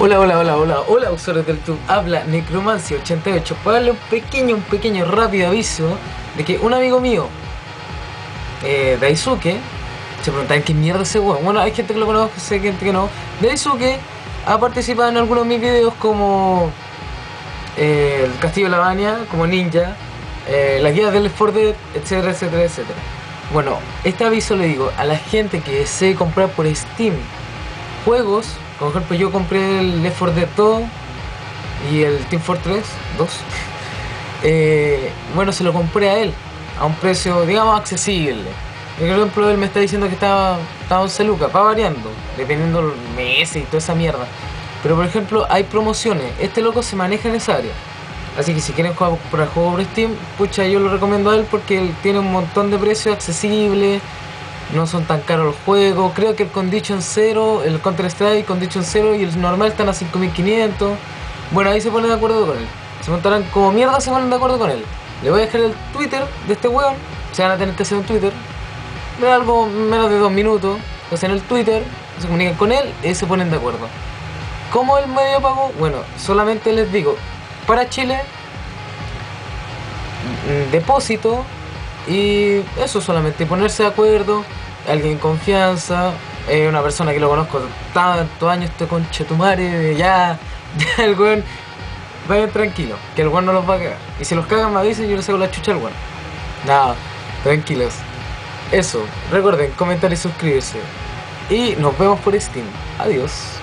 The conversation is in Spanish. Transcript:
Hola, hola, hola, hola, hola, usuarios del YouTube. Habla Necromancia88 para darle un pequeño, un pequeño rápido aviso de que un amigo mío, eh, Daisuke, se preguntan qué mierda ese weón. Bueno, hay gente que lo conoce, hay gente que no. Daisuke ha participado en algunos de mis videos como eh, El Castillo de la Baña, como Ninja, eh, las guías del 4 Dead, etcétera, etcétera, etcétera. Bueno, este aviso le digo a la gente que desee comprar por Steam juegos, por ejemplo yo compré el Left 4 Dead 2 y el Team Fortress 2. Eh, bueno, se lo compré a él a un precio, digamos, accesible. Por ejemplo, él me está diciendo que estaba, estaba 11 lucas, va variando, dependiendo del mes y toda esa mierda. Pero por ejemplo, hay promociones. Este loco se maneja en esa área. Así que si quieren jugar por el juego por Steam, pucha, yo lo recomiendo a él porque él tiene un montón de precios accesibles. No son tan caros los juegos. Creo que el Condition 0, el Counter Strike, Condition 0 y el normal están a 5500. Bueno, ahí se ponen de acuerdo con él. Se montarán como mierda, se ponen de acuerdo con él. Le voy a dejar el Twitter de este weón. Se van a tener que hacer un Twitter. De algo menos de dos minutos. O sea, en el Twitter se comunican con él y se ponen de acuerdo. ¿Cómo el medio pago? Bueno, solamente les digo, para Chile, mm, depósito y eso solamente, ponerse de acuerdo, alguien en confianza, eh, una persona que lo conozco tantos años, este conche tu madre, ya, ya el weón, vayan tranquilo, que el weón no los va a cagar. Y si los cagan me avisen, yo les saco la chucha al weón. Nada, tranquilos. Eso, recuerden comentar y suscribirse. Y nos vemos por Steam. Adiós.